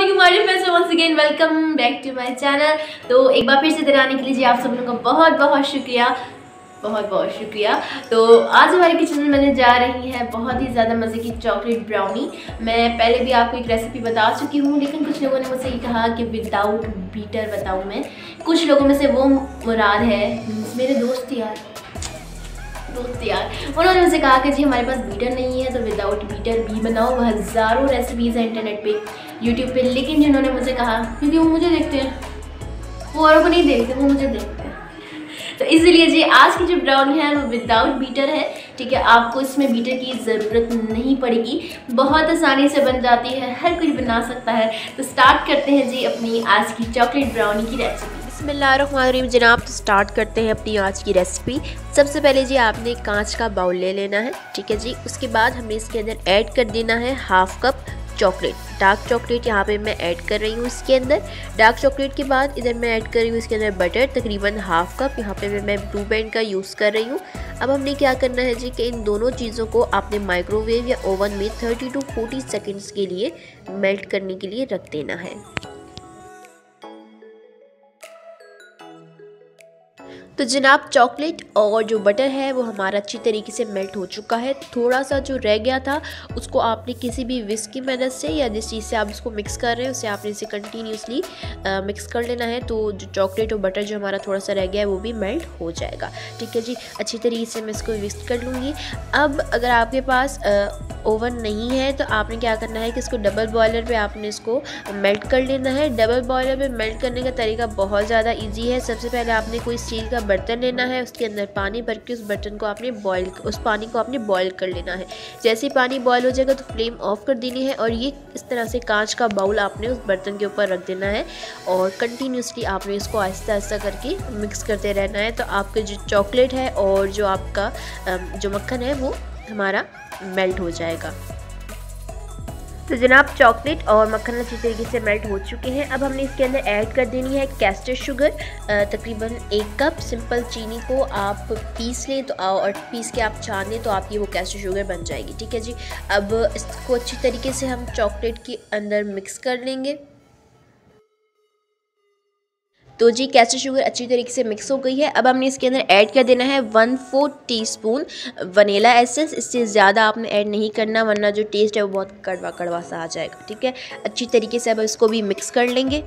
Again welcome back to my channel तो एक बार फिर से इधर आने के लिए आप सब लोगों का बहुत बहुत शुक्रिया, बहुत बहुत शुक्रिया। तो आज हमारे किचन में मैंने जा रही है बहुत ही ज़्यादा मज़े की चॉकलेट ब्राउनी मैं पहले भी आपको एक रेसिपी बता चुकी हूँ, लेकिन कुछ लोगों ने मुझसे ये कहा कि विदाउट बीटर बताऊँ मैं। कुछ लोगों में से वो मुराद है, मेरे दोस्त यार। दोस्त यार, उन्होंने मुझे कहा कि जी, हमारे पास बीटर नहीं है तो विदाउट बीटर भी बनाओ, हज़ारों रेसिपीज़ हैं इंटरनेट पे यूट्यूब पे. लेकिन जिन्होंने मुझे कहा, क्योंकि वो मुझे देखते हैं। वो औरों को नहीं देखते, वो मुझे देखते हैं. तो इसीलिए जी, आज की जो ब्राउनी है, वो विदाउट बीटर है। ठीक है, आपको इसमें बीटर की ज़रूरत नहीं पड़ेगी। बहुत आसानी से बन जाती है, हर कोई बना सकता है। तो स्टार्ट करते हैं जी अपनी आज की चॉकलेट ब्राउनी की रेसिपी बिस्मिल्लाहिर्रहमानिर्रहीम। जनाब तो स्टार्ट करते हैं अपनी आज की रेसिपी सबसे पहले जी आपने कांच का बाउल ले लेना है, ठीक है जी? उसके बाद हमें इसके अंदर ऐड कर देना है half cup chocolate dark chocolate यहाँ पे मैं ऐड कर रही हूँ इसके अंदर। डार्क चॉकलेट के बाद इधर मैं ऐड कर रही हूँ इसके अंदर बटर तकरीबन हाफ़ कप यहाँ पे मैं ब्लू बैंड का यूज़ कर रही हूँ। अब हमने क्या करना है जी कि इन दोनों चीज़ों को आपने माइक्रोवेव या ओवन में 30 टू 40 सेकंड्स के लिए मेल्ट करने के लिए रख देना है। तो जनाब, चॉकलेट और जो बटर है, वो हमारा अच्छी तरीके से मेल्ट हो चुका है। थोड़ा सा जो रह गया था, उसको आपने किसी भी विस्क की मदद से या जिस चीज़ से आप इसको मिक्स कर रहे हैं उससे आपने इसे कंटिन्यूसली मिक्स कर लेना है तो जो चॉकलेट और बटर जो हमारा थोड़ा सा रह गया है, वो भी मेल्ट हो जाएगा। ठीक है जी? अच्छी तरीके से मैं इसको विस्क कर लूँगी। अब अगर आपके पास ओवन नहीं है तो आपने क्या करना है कि इसको डबल बॉयलर पे आपने इसको मेल्ट कर लेना है। डबल बॉयलर पे मेल्ट करने का तरीका बहुत ज़्यादा इजी है। सबसे पहले आपने कोई स्टील का बर्तन लेना है, उसके अंदर पानी भर के उस बर्तन को आपने बॉयल उस पानी को आपने बॉयल कर लेना है। जैसे ही पानी बॉयल हो जाएगा तो फ्लेम ऑफ़ कर देनी है और ये इस तरह से कांच का बाउल आपने उस बर्तन के ऊपर रख देना है और कंटिन्यूसली आपने इसको आहिस्ता आहिस्ता करके मिक्स करते रहना है। तो आपके जो चॉकलेट है और जो आपका जो मक्खन है वो हमारा मेल्ट हो जाएगा। तो जनाब चॉकलेट और मक्खन अच्छी तरीके से मेल्ट हो चुके हैं। अब हमने इसके अंदर ऐड कर देनी है कैस्टर शुगर तकरीबन एक कप। सिंपल चीनी को आप पीस लें तो और पीस के आप छान लें तो आपकी वो कैस्टर शुगर बन जाएगी, ठीक है जी? अब इसको अच्छी तरीके से हम चॉकलेट के अंदर मिक्स कर लेंगे। तो जी कैस्टर शुगर अच्छी तरीके से मिक्स हो गई है। अब हमने इसके अंदर ऐड कर देना है one four teaspoon vanilla essence इससे ज़्यादा आपने ऐड नहीं करना, वरना जो टेस्ट है वो बहुत कड़वा कड़वा सा आ जाएगा, ठीक है? अच्छी तरीके से अब इसको भी मिक्स कर लेंगे।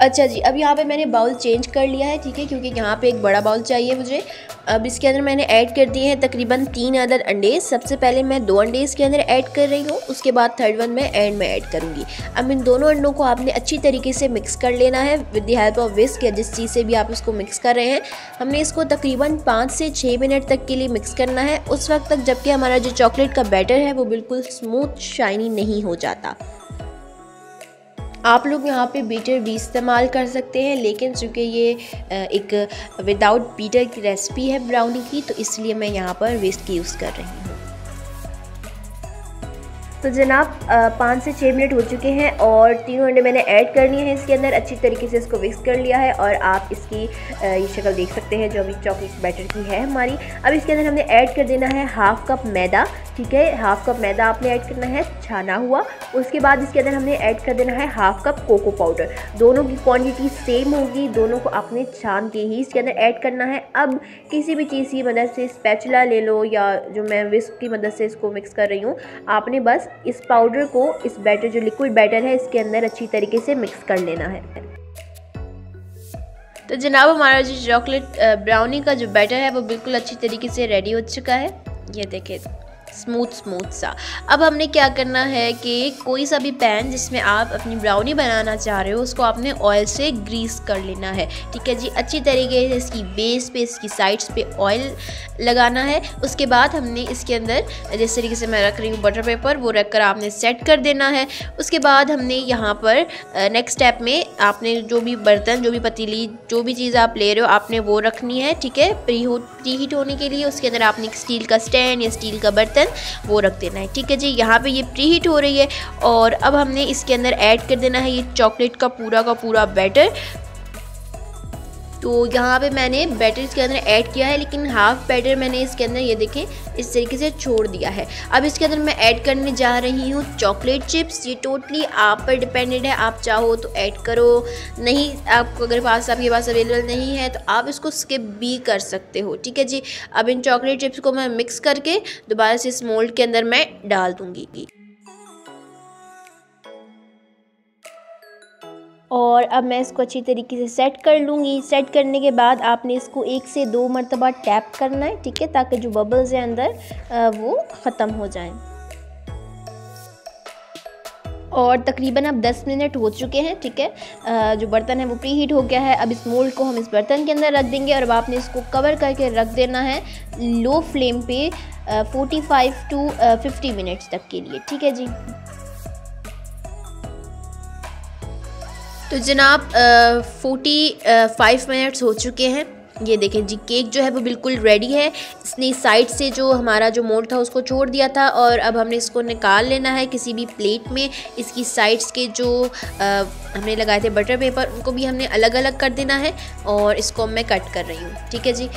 अच्छा जी, अब यहाँ पे मैंने बाउल चेंज कर लिया है, ठीक है, क्योंकि यहाँ पे एक बड़ा बाउल चाहिए मुझे। अब इसके अंदर मैंने ऐड कर दिए हैं तकरीबन तीन अदर अंडे सबसे पहले मैं दो अंडे इसके अंदर ऐड कर रही हूँ, उसके बाद थर्ड वन मैं एंड में ऐड करूँगी। अब इन दोनों अंडों को आपने अच्छी तरीके से मिक्स कर लेना है with the help of whisk या जिस चीज़ से भी आप इसको मिक्स कर रहे हैं। हमने इसको तकरीबन पाँच से छः मिनट तक के लिए मिक्स करना है। उस वक्त तक जबकि हमारा जो चॉकलेट का बैटर है, वो बिल्कुल स्मूथ शाइनी नहीं हो जाता। आप लोग यहाँ पे बीटर भी इस्तेमाल कर सकते हैं, लेकिन चूँकि ये एक विदाउट बीटर की रेसिपी है ब्राउनी की तो इसलिए मैं यहाँ पर वेस्ट की यूज़ कर रही हूँ। तो जनाब पाँच से छः मिनट हो चुके हैं और तीनों अंडे मैंने ऐड कर लिए हैं इसके अंदर। अच्छी तरीके से इसको मिक्स कर लिया है और आप इसकी ये शक्ल देख सकते हैं जो अभी चॉकलेट बैटर की है हमारी। अब इसके अंदर हमने ऐड कर देना है हाफ़ कप मैदा। ठीक है हाफ़ कप मैदा आपने ऐड करना है, छाना हुआ। उसके बाद इसके अंदर हमने ऐड कर देना है हाफ़ कप कोको पाउडर दोनों की क्वांटिटी सेम होगी, दोनों को आपने छान के ही इसके अंदर ऐड करना है। अब किसी भी चीज़ की मदद से स्पैचुला ले लो या जो मैं विस्क की मदद से इसको मिक्स कर रही हूँ, आपने बस इस पाउडर को, इस बैटर जो लिक्विड बैटर है, इसके अंदर अच्छी तरीके से मिक्स कर लेना है। तो जनाब, हमारा जो चॉकलेट ब्राउनी का जो बैटर है, वो बिल्कुल अच्छी तरीके से रेडी हो चुका है। ये देखें। स्मूथ स्मूथ सा। अब हमने क्या करना है कि कोई सा भी पैन जिसमें आप अपनी ब्राउनी बनाना चाह रहे हो, उसको आपने ऑयल से ग्रीस कर लेना है। ठीक है जी? अच्छी तरीके से इसकी बेस पे, इसकी साइड्स पे ऑयल लगाना है। उसके बाद हमने इसके अंदर, जिस तरीके से मैं रख रही हूँ बटर पेपर वो रख कर आपने सेट कर देना है। उसके बाद हमने यहाँ पर नेक्स्ट स्टेप में आपने जो भी बर्तन, जो भी पतीली, जो भी चीज़ आप ले रहे हो, आपने वो रखनी है। ठीक है? प्री हो प्री हीट होने के लिए उसके अंदर आपने स्टील का स्टैंड या स्टील का बर्तन वो रख देना है। ठीक है जी, यहाँ पे ये प्री हीट हो रही है और अब हमने इसके अंदर ऐड कर देना है ये चॉकलेट का पूरा का पूरा बैटर तो यहाँ पे मैंने बैटर इसके अंदर ऐड किया है, लेकिन हाफ़ बैटर मैंने इसके अंदर, ये देखें, इस तरीके से छोड़ दिया है। अब इसके अंदर मैं ऐड करने जा रही हूँ चॉकलेट चिप्स ये टोटली आप पर डिपेंडेड है, आप चाहो तो ऐड करो। नहीं, आपको अगर पास, आपके पास अवेलेबल नहीं है तो आप इसको स्किप भी कर सकते हो, ठीक है जी? अब इन चॉकलेट चिप्स को मैं मिक्स करके दोबारा से इस मोल्ड के अंदर मैं डाल दूँगी। और अब मैं इसको अच्छी तरीके से सेट कर लूँगी। सेट करने के बाद आपने इसको एक से दो मरतबा टैप करना है, ठीक है? ताकि जो बबल्स हैं अंदर वो ख़त्म हो जाएँ। और तकरीबन अब 10 मिनट हो चुके हैं, ठीक है? जो बर्तन है वो प्री हीट हो गया है। अब इस मोल्ड को हम इस बर्तन के अंदर रख देंगे और अब आपने इसको कवर करके रख देना है लो फ्लेम पे 45 टू 50 मिनट्स तक के लिए, ठीक है जी? तो जनाब फोर्टी फाइव मिनट्स हो चुके हैं। ये देखें जी केक जो है वो बिल्कुल रेडी है। इसने साइड से जो हमारा जो मोल्ड था उसको छोड़ दिया था और अब हमने इसको निकाल लेना है किसी भी प्लेट में। इसकी साइड्स के जो आ, हमने लगाए थे बटर पेपर उनको भी हमने अलग अलग कर देना है और इसको मैं कट कर रही हूँ। ठीक है जी?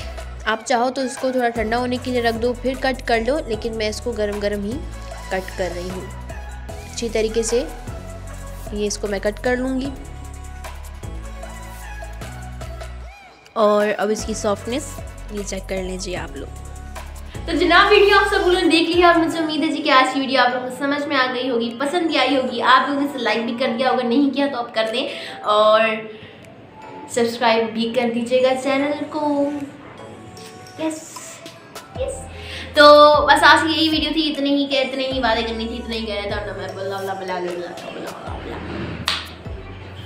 आप चाहो तो इसको थोड़ा ठंडा होने के लिए रख दो फिर कट कर लो लेकिन मैं इसको गर्म गर्म ही कट कर रही हूँ। अच्छी तरीके से ये इसको मैं कट कर लूँगी। और अब इसकी सॉफ्टनेस ये चेक कर लीजिए आप लोग। तो जनाब, वीडियो आप सब लोगों ने देख लिया और मुझे उम्मीद है जी कि आज की वीडियो आप लोगों को समझ में आ गई होगी, पसंद भी आई होगी। आप लोगों ने लाइक भी कर दिया होगा, नहीं किया तो आप कर दें। और सब्सक्राइब भी कर दीजिएगा चैनल को। यस यस तो बस आज की यही वीडियो थी, इतने ही के इतने ही बातें करनी थी, इतने ही कह रहे थे, और मैं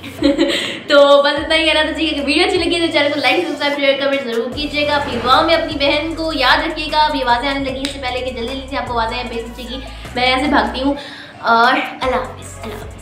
तो बस इतना ही कहना था जी अगर वीडियो अच्छी लगी तो चैनल को लाइक सब्सक्राइब शेयर कमेंट ज़रूर कीजिएगा। अपनी गाँव में अपनी बहन को याद रखिएगा। अभी आवाज़ें आने लगी इससे पहले कि जल्दी जल्दी से आपको आवाज़ें भेज दीजिएगी मैं यहाँ से भागती हूँ। और अल्लाह हाफिज़, अल्लाह